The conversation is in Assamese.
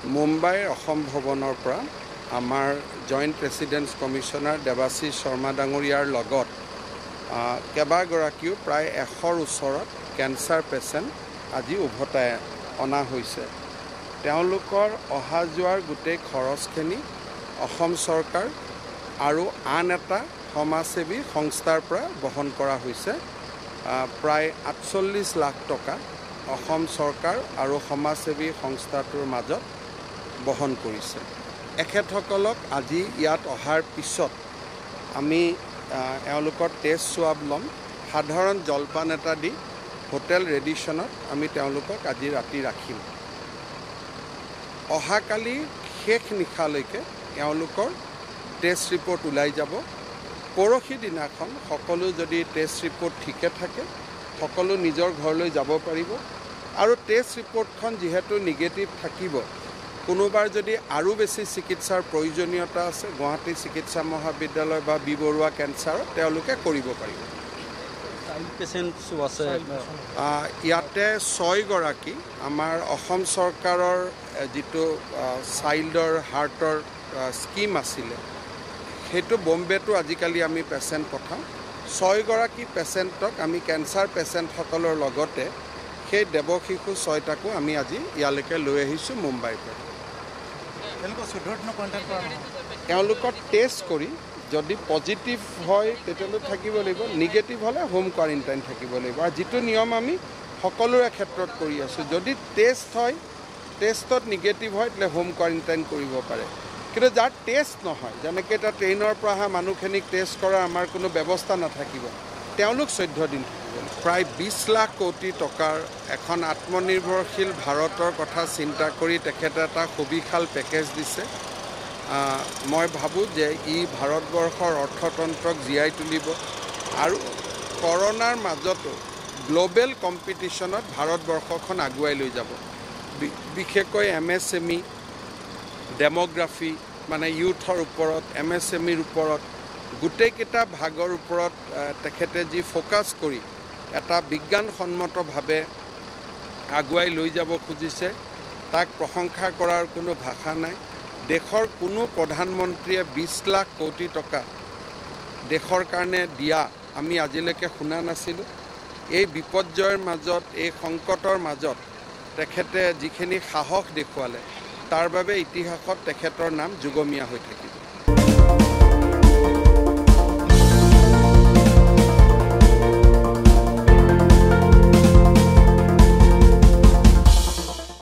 মুম্বাইৰ অসম ভৱনৰ পৰা আমাৰ joint resident commissioner Debashish Sharma ডাঙৰীয়াৰ লগত কেইবাগৰাকীও প্ৰায় এশৰ ওচৰত কেঞ্চাৰ পেচেণ্ট আজি উভতাই অনা হৈছে। তেওঁলোকৰ অহা যোৱাৰ গোটেই খৰচখিনি অসম চৰকাৰ আৰু আন এটা সমাজসেৱী সংস্থাৰ পৰা বহন কৰা হৈছে। প্ৰায় আঠচল্লিছ লাখ টকা অসম চৰকাৰ আৰু সমাজসেৱী সংস্থাটোৰ মাজত বহন কৰিছে। এখেতসকলক আজি ইয়াত অহাৰ পিছত আমি এওঁলোকৰ টেষ্ট চোৱাব ল'ম। সাধাৰণ জলপান এটা দি হোটেল ৰেডিশ্যনত আমি তেওঁলোকক আজি ৰাতি ৰাখিম। অহাকালি শেষ নিশালৈকে এওঁলোকৰ টেষ্ট ৰিপৰ্ট ওলাই যাব। পৰহি দিনাখন সকলো যদি টেষ্ট ৰিপৰ্ট ঠিকে থাকে সকলো নিজৰ ঘৰলৈ যাব পাৰিব। আৰু টেষ্ট ৰিপৰ্টখন যিহেতু নিগেটিভ থাকিব কোনোবাৰ যদি আৰু বেছি চিকিৎসাৰ প্ৰয়োজনীয়তা আছে গুৱাহাটী চিকিৎসা মহাবিদ্যালয় বা বি বৰুৱা কেঞ্চাৰত তেওঁলোকে কৰিব পাৰিব। ইয়াতে ছয়গৰাকী আমাৰ অসম চৰকাৰৰ যিটো চাইল্ডৰ হাৰ্টৰ স্কীম আছিলে সেইটো বম্বেটো আজিকালি আমি পেচেণ্ট পঠাওঁ। ছয়গৰাকী পেচেণ্টক আমি কেঞ্চাৰ পেচেণ্টসকলৰ লগতে সেই দেৱশিশু ছয়টাকো আমি আজি ইয়ালৈকে লৈ আহিছোঁ মুম্বাইৰ পৰা। তেওঁলোকক টেষ্ট কৰি যদি পজিটিভ হয় তেতিয়াহ'লে থাকিব লাগিব। নিগেটিভ হ'লে হোম কোৱাৰেণ্টাইন থাকিব লাগিব। আৰু যিটো নিয়ম আমি সকলোৰে ক্ষেত্ৰত কৰি আছোঁ যদি টেষ্ট হয় টেষ্টত নিগেটিভ হয় তেতিয়াহ'লে হোম কোৱাৰেণ্টাইন কৰিব পাৰে। কিন্তু যাৰ টেষ্ট নহয় যেনেকৈ এতিয়া ট্ৰেইনৰ পৰা অহা মানুহখিনিক টেষ্ট কৰাৰ আমাৰ কোনো ব্যৱস্থা নাথাকিব। তেওঁলোক চৈধ্য দিন প্ৰায় বিছ লাখ কোটি টকাৰ এখন আত্মনিৰ্ভৰশীল ভাৰতৰ কথা চিন্তা কৰি তেখেতে এটা সুবিশাল পেকেজ দিছে। মই ভাবোঁ যে ই ভাৰতবৰ্ষৰ অৰ্থতন্ত্ৰক জীয়াই তুলিব আৰু কৰোণাৰ মাজতো গ্ল'বেল কম্পিটিশ্যনত ভাৰতবৰ্ষখন আগুৱাই লৈ যাব। বিশেষকৈ M S M E demography মানে ইউথৰ ওপৰত এম এছ এম ইৰ ওপৰত গোটেইকেইটা ভাগৰ ওপৰত তেখেতে যি ফ'কাছ কৰি এটা বিজ্ঞানসন্মতভাৱে আগুৱাই লৈ যাব খুজিছে তাক প্ৰশংসা কৰাৰ কোনো ভাষা নাই। দেশৰ কোনো প্ৰধানমন্ত্ৰীয়ে বিছ লাখ কোটি টকা দেশৰ কাৰণে দিয়া আমি আজিলৈকে শুনা নাছিলোঁ। এই বিপৰ্যয়ৰ মাজত এই সংকটৰ মাজত তেখেতে যিখিনি সাহস দেখুৱালে তাৰ বাবে ইতিহাসত তেখেতৰ নাম যুগমীয়া হৈ থাকিব।